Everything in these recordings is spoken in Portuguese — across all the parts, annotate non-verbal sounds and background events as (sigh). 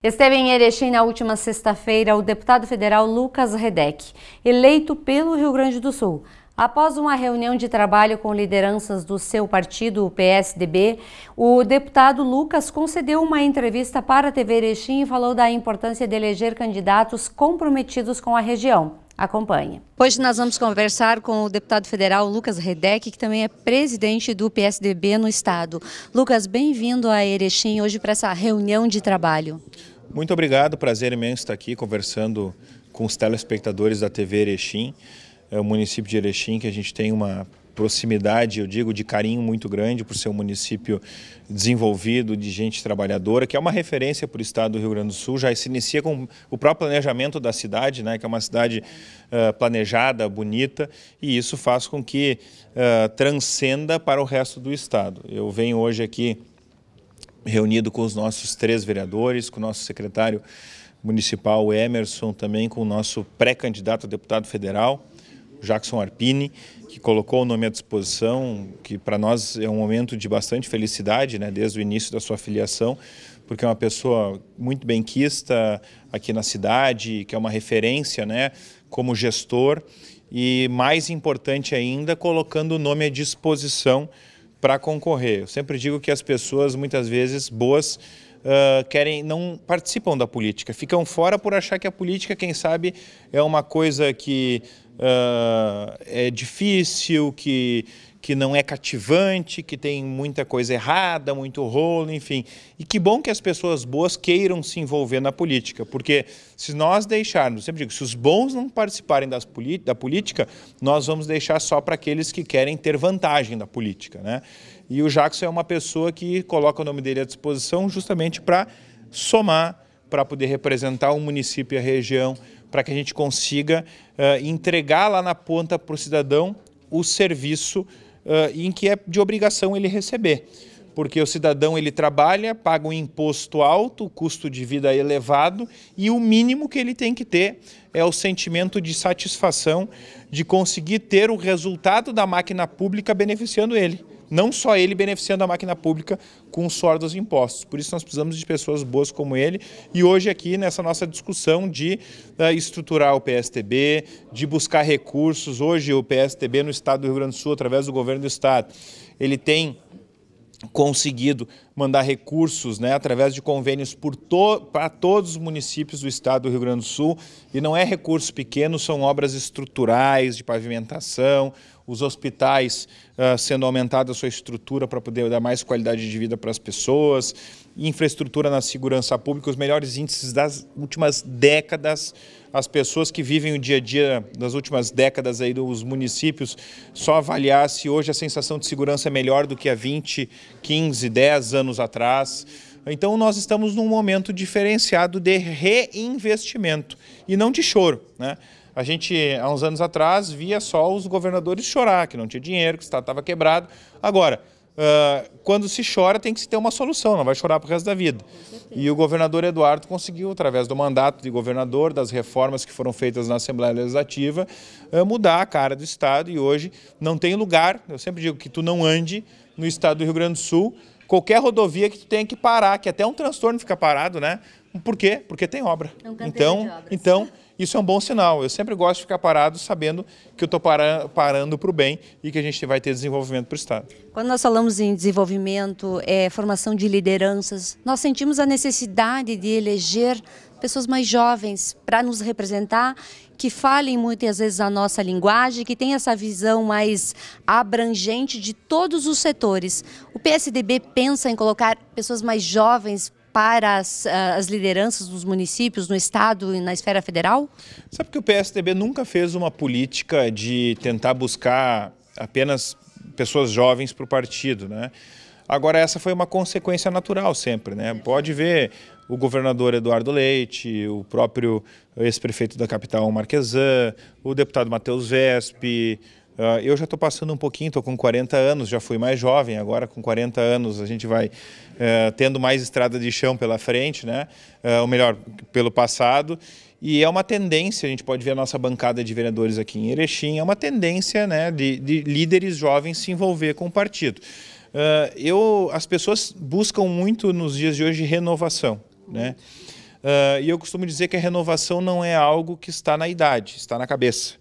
Esteve em Erechim na última sexta-feira o deputado federal Lucas Redec, eleito pelo Rio Grande do Sul. Após uma reunião de trabalho com lideranças do seu partido, o PSDB, o deputado Lucas concedeu uma entrevista para a TV Erechim e falou da importância de eleger candidatos comprometidos com a região. Acompanhe. Hoje nós vamos conversar com o deputado federal Lucas Redec, que também é presidente do PSDB no estado. Lucas, bem-vindo a Erechim hoje para essa reunião de trabalho. Muito obrigado, prazer imenso estar aqui conversando com os telespectadores da TV Erechim. É o município de Erechim que a gente tem uma proximidade, eu digo, de carinho muito grande por ser um município desenvolvido, de gente trabalhadora, que é uma referência para o estado do Rio Grande do Sul. Já se inicia com o próprio planejamento da cidade, né, que é uma cidade uh, planejada, bonita, e isso faz com que uh, transcenda para o resto do estado. Eu venho hoje aqui reunido com os nossos três vereadores, com o nosso secretário municipal Emerson, também com o nosso pré-candidato a deputado federal, Jackson Arpini, que colocou o nome à disposição, que para nós é um momento de bastante felicidade, né, desde o início da sua filiação, porque é uma pessoa muito benquista aqui na cidade, que é uma referência né, como gestor e, mais importante ainda, colocando o nome à disposição para concorrer. Eu sempre digo que as pessoas, muitas vezes, boas, Uh, querem não participam da política, ficam fora por achar que a política, quem sabe, é uma coisa que uh, é difícil, que, que não é cativante, que tem muita coisa errada, muito rolo, enfim. E que bom que as pessoas boas queiram se envolver na política, porque se nós deixarmos, sempre digo, se os bons não participarem das, da política, nós vamos deixar só para aqueles que querem ter vantagem da política. Né? E o Jackson é uma pessoa que coloca o nome dele à disposição justamente para somar, para poder representar o município e a região, para que a gente consiga uh, entregar lá na ponta para o cidadão o serviço uh, em que é de obrigação ele receber. Porque o cidadão ele trabalha, paga um imposto alto, custo de vida elevado e o mínimo que ele tem que ter é o sentimento de satisfação de conseguir ter o resultado da máquina pública beneficiando ele não só ele beneficiando a máquina pública com o suor dos impostos. Por isso nós precisamos de pessoas boas como ele e hoje aqui nessa nossa discussão de uh, estruturar o PSTB, de buscar recursos. Hoje o PSTB no estado do Rio Grande do Sul, através do governo do estado, ele tem conseguido mandar recursos né, através de convênios para todos os municípios do estado do Rio Grande do Sul. E não é recurso pequeno, são obras estruturais de pavimentação, os hospitais uh, sendo aumentada a sua estrutura para poder dar mais qualidade de vida para as pessoas, infraestrutura na segurança pública, os melhores índices das últimas décadas as pessoas que vivem o dia a dia das últimas décadas aí dos municípios, só avaliar se hoje a sensação de segurança é melhor do que há 20, 15, 10 anos atrás. Então nós estamos num momento diferenciado de reinvestimento e não de choro, né? A gente, há uns anos atrás, via só os governadores chorar, que não tinha dinheiro, que o Estado estava quebrado. Agora, uh, quando se chora, tem que se ter uma solução, não vai chorar para o resto da vida. E o governador Eduardo conseguiu, através do mandato de governador, das reformas que foram feitas na Assembleia Legislativa, uh, mudar a cara do Estado. E hoje não tem lugar, eu sempre digo que tu não ande no Estado do Rio Grande do Sul, qualquer rodovia que tu tenha que parar, que até um transtorno fica parado, né? Por quê? Porque tem obra. É um então, então (laughs) isso é um bom sinal. Eu sempre gosto de ficar parado sabendo que eu estou parando para o bem e que a gente vai ter desenvolvimento para o Estado. Quando nós falamos em desenvolvimento, é, formação de lideranças, nós sentimos a necessidade de eleger pessoas mais jovens para nos representar, que falem muitas vezes a nossa linguagem, que tenham essa visão mais abrangente de todos os setores. O PSDB pensa em colocar pessoas mais jovens para as, ah, as lideranças dos municípios, no Estado e na esfera federal? Sabe que o PSDB nunca fez uma política de tentar buscar apenas pessoas jovens para o partido, né? Agora, essa foi uma consequência natural sempre, né? Pode ver o governador Eduardo Leite, o próprio ex-prefeito da capital Marquesan, o deputado Matheus Vespe, Uh, eu já estou passando um pouquinho, estou com 40 anos, já fui mais jovem, agora com 40 anos a gente vai uh, tendo mais estrada de chão pela frente, né? Uh, ou melhor, pelo passado. E é uma tendência, a gente pode ver a nossa bancada de vereadores aqui em Erechim, é uma tendência né, de, de líderes jovens se envolver com o partido. eu, as pessoas buscam muito nos dias de hoje renovação. Né? Uh, e eu costumo dizer que a renovação não é algo que está na idade, está na cabeça.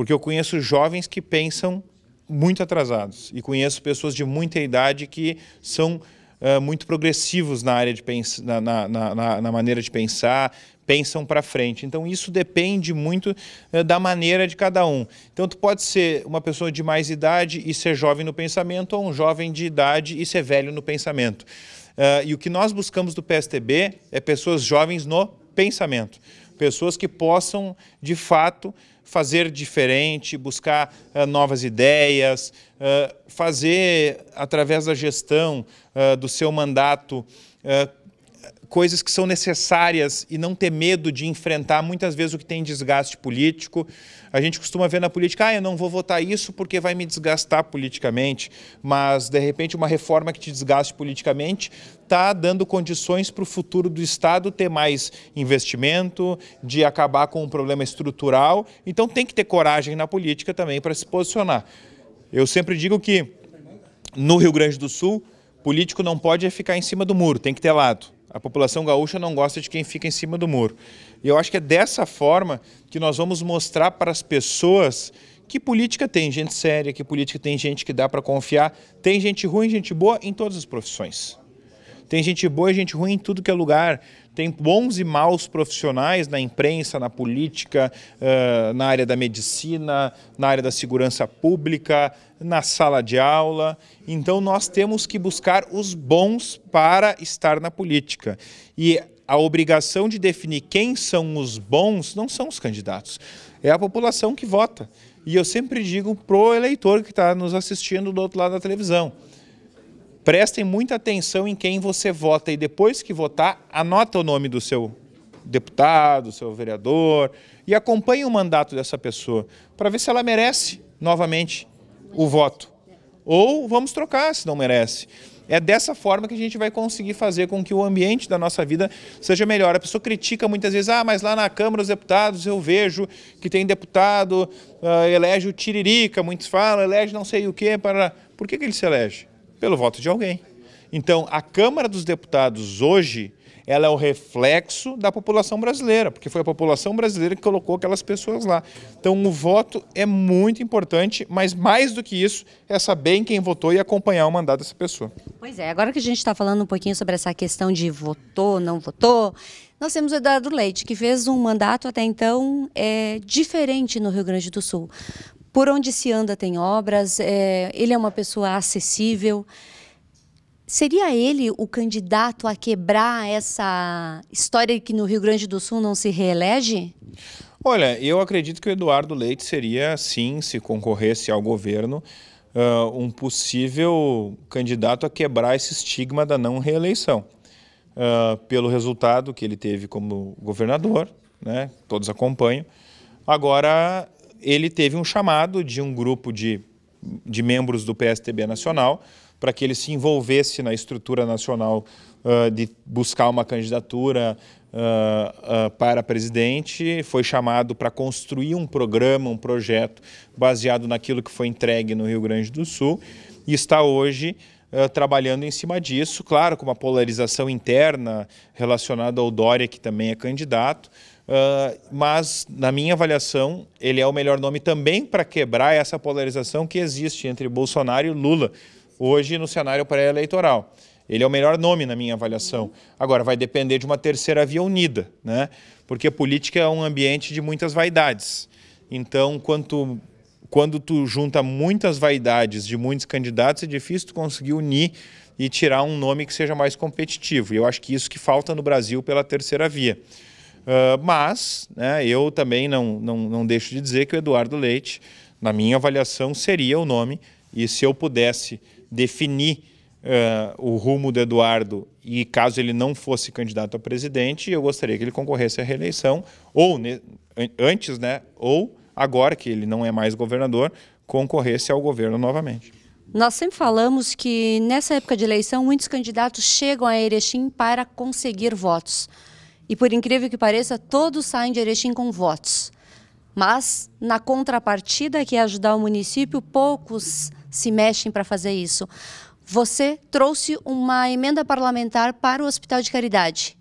Porque eu conheço jovens que pensam muito atrasados e conheço pessoas de muita idade que são uh, muito progressivos na área de na, na, na, na maneira de pensar, pensam para frente. Então isso depende muito uh, da maneira de cada um. Então tu pode ser uma pessoa de mais idade e ser jovem no pensamento, ou um jovem de idade e ser velho no pensamento. Uh, e o que nós buscamos do PSTB é pessoas jovens no pensamento, pessoas que possam, de fato, fazer diferente, buscar uh, novas ideias, uh, fazer, através da gestão do seu mandato, coisas que são necessárias e não ter medo de enfrentar muitas vezes o que tem desgaste político. A gente costuma ver na política, ah, eu não vou votar isso porque vai me desgastar politicamente, mas de repente uma reforma que te desgaste politicamente está dando condições para o futuro do Estado ter mais investimento, de acabar com um problema estrutural. Então tem que ter coragem na política também para se posicionar. Eu sempre digo que no Rio Grande do Sul, político não pode ficar em cima do muro, tem que ter lado. A população gaúcha não gosta de quem fica em cima do muro. E eu acho que é dessa forma que nós vamos mostrar para as pessoas que política tem gente séria, que política tem gente que dá para confiar, tem gente ruim, gente boa em todas as profissões. Tem gente boa e gente ruim em tudo que é lugar. Tem bons e maus profissionais na imprensa, na política, na área da medicina, na área da segurança pública, na sala de aula. Então nós temos que buscar os bons para estar na política. E a obrigação de definir quem são os bons não são os candidatos, é a população que vota. E eu sempre digo pro eleitor que está nos assistindo do outro lado da televisão prestem muita atenção em quem você vota e depois que votar, anota o nome do seu deputado, seu vereador e acompanhe o mandato dessa pessoa para ver se ela merece novamente o voto. Ou vamos trocar se não merece. É dessa forma que a gente vai conseguir fazer com que o ambiente da nossa vida seja melhor. A pessoa critica muitas vezes, ah, mas lá na Câmara dos Deputados eu vejo que tem deputado, uh, elege o Tiririca, muitos falam, elege não sei o quê. Para... Por que, que ele se elege? Pelo voto de alguém. Então, a Câmara dos Deputados hoje, ela é o reflexo da população brasileira, porque foi a população brasileira que colocou aquelas pessoas lá. Então, o voto é muito importante, mas mais do que isso, é saber em quem votou e acompanhar o mandato dessa pessoa. Pois é, agora que a gente está falando um pouquinho sobre essa questão de votou, não votou, nós temos o Eduardo Leite, que fez um mandato até então é, diferente no Rio Grande do Sul por onde se anda tem obras, é, ele é uma pessoa acessível. Seria ele o candidato a quebrar essa história que no Rio Grande do Sul não se reelege? Olha, eu acredito que o Eduardo Leite seria, sim, se concorresse ao governo, uh, um possível candidato a quebrar esse estigma da não reeleição. Uh, pelo resultado que ele teve como governador, né, todos acompanham. Agora, ele teve um chamado de um grupo de, de membros do PSTB nacional para que ele se envolvesse na estrutura nacional uh, de buscar uma candidatura uh, uh, para presidente. Foi chamado para construir um programa, um projeto baseado naquilo que foi entregue no Rio Grande do Sul e está hoje trabalhando em cima disso, claro, com uma polarização interna relacionada ao Dória, que também é candidato, Uh, mas, na minha avaliação, ele é o melhor nome também para quebrar essa polarização que existe entre Bolsonaro e Lula, hoje no cenário pré-eleitoral. Ele é o melhor nome na minha avaliação. Agora, vai depender de uma terceira via unida, né? porque política é um ambiente de muitas vaidades. Então, quanto, quando tu junta muitas vaidades de muitos candidatos, é difícil tu conseguir unir e tirar um nome que seja mais competitivo. E eu acho que isso que falta no Brasil pela terceira via. Uh, mas né, eu também não, não, não deixo de dizer que o Eduardo Leite, na minha avaliação, seria o nome, e se eu pudesse definir uh, o rumo do Eduardo, e caso ele não fosse candidato a presidente, eu gostaria que ele concorresse à reeleição, ou ne, antes, né, ou agora que ele não é mais governador, concorresse ao governo novamente. Nós sempre falamos que nessa época de eleição muitos candidatos chegam a Erechim para conseguir votos. E por incrível que pareça, todos saem de Erechim com votos. Mas, na contrapartida, que é ajudar o município, poucos se mexem para fazer isso. Você trouxe uma emenda parlamentar para o Hospital de Caridade.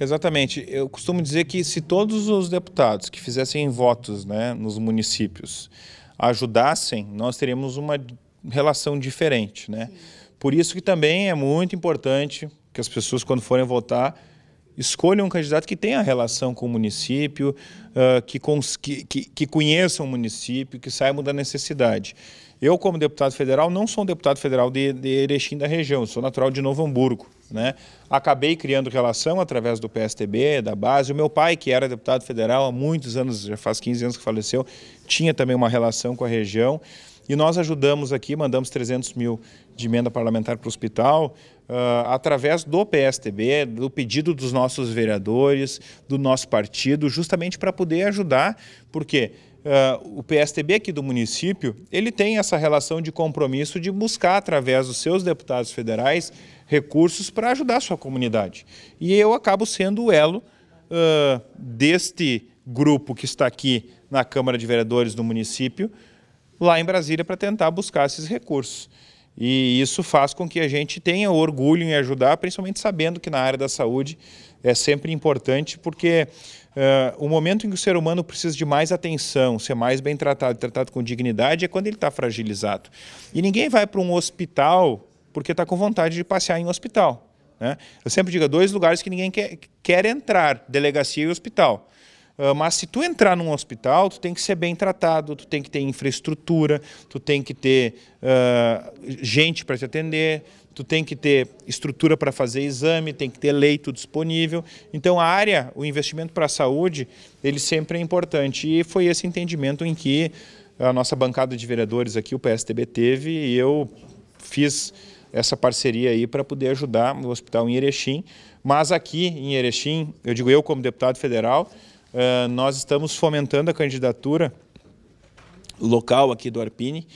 Exatamente. Eu costumo dizer que se todos os deputados que fizessem votos né, nos municípios ajudassem, nós teríamos uma relação diferente. Né? Por isso que também é muito importante que as pessoas, quando forem votar, escolham um candidato que tenha relação com o município, uh, que, que, que conheça o município, que saiba da necessidade. Eu, como deputado federal, não sou um deputado federal de, de Erechim da região, sou natural de Novo Hamburgo. Né? Acabei criando relação através do PSTB, da base. O meu pai, que era deputado federal há muitos anos, já faz 15 anos que faleceu, tinha também uma relação com a região. E nós ajudamos aqui, mandamos 300 mil de emenda parlamentar para o hospital, uh, através do PSTB, do pedido dos nossos vereadores, do nosso partido, justamente para poder ajudar, porque uh, o PSTB aqui do município, ele tem essa relação de compromisso de buscar, através dos seus deputados federais, recursos para ajudar a sua comunidade. E eu acabo sendo o elo uh, deste grupo que está aqui na Câmara de Vereadores do município, lá em Brasília, para tentar buscar esses recursos. E isso faz com que a gente tenha orgulho em ajudar, principalmente sabendo que na área da saúde é sempre importante, porque uh, o momento em que o ser humano precisa de mais atenção, ser mais bem tratado, tratado com dignidade, é quando ele está fragilizado. E ninguém vai para um hospital porque está com vontade de passear em um hospital. Né? Eu sempre digo, dois lugares que ninguém quer, quer entrar, delegacia e hospital. Uh, mas se tu entrar num hospital, tu tem que ser bem tratado, tu tem que ter infraestrutura, tu tem que ter uh, gente para te atender, tu tem que ter estrutura para fazer exame, tem que ter leito disponível. Então a área, o investimento para a saúde, ele sempre é importante e foi esse entendimento em que a nossa bancada de vereadores aqui, o PSTB teve e eu fiz essa parceria aí para poder ajudar o hospital em Erechim. Mas aqui em Erechim, eu digo eu como deputado federal, uh, nós estamos fomentando a candidatura local aqui do Arpini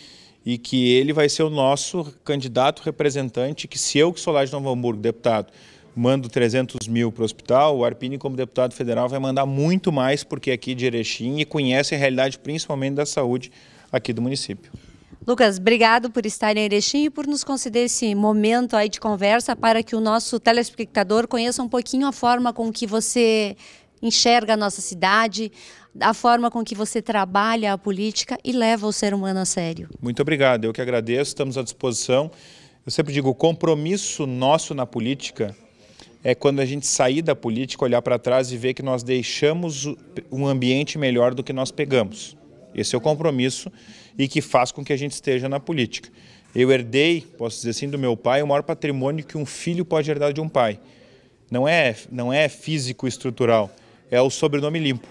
e que ele vai ser o nosso candidato representante, que se eu que sou lá de Novo Hamburgo, deputado, mando 300 mil para o hospital, o Arpini como deputado federal vai mandar muito mais porque é aqui de Erechim e conhece a realidade principalmente da saúde aqui do município. Lucas, obrigado por estar em Erechim e por nos conceder esse momento aí de conversa para que o nosso telespectador conheça um pouquinho a forma com que você enxerga a nossa cidade, a forma com que você trabalha a política e leva o ser humano a sério. Muito obrigado, eu que agradeço, estamos à disposição. Eu sempre digo, o compromisso nosso na política é quando a gente sair da política, olhar para trás e ver que nós deixamos um ambiente melhor do que nós pegamos. Esse é o compromisso e que faz com que a gente esteja na política. Eu herdei, posso dizer assim, do meu pai o maior patrimônio que um filho pode herdar de um pai. Não é, não é físico estrutural, é o sobrenome limpo.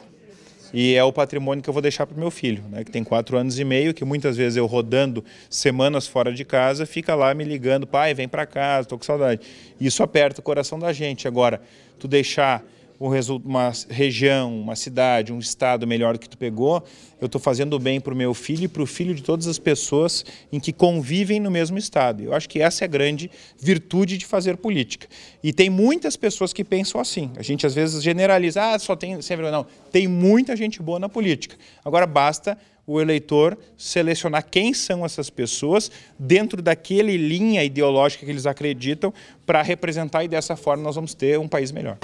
E é o patrimônio que eu vou deixar para o meu filho, né, que tem quatro anos e meio, que muitas vezes eu rodando semanas fora de casa, fica lá me ligando, pai, vem para casa, estou com saudade. Isso aperta o coração da gente. Agora, tu deixar uma região, uma cidade, um estado melhor do que tu pegou, eu estou fazendo bem para o meu filho e para o filho de todas as pessoas em que convivem no mesmo estado. Eu acho que essa é a grande virtude de fazer política. E tem muitas pessoas que pensam assim. A gente às vezes generaliza, ah, só tem sempre não. Tem muita gente boa na política. Agora basta o eleitor selecionar quem são essas pessoas dentro daquele linha ideológica que eles acreditam para representar e dessa forma nós vamos ter um país melhor.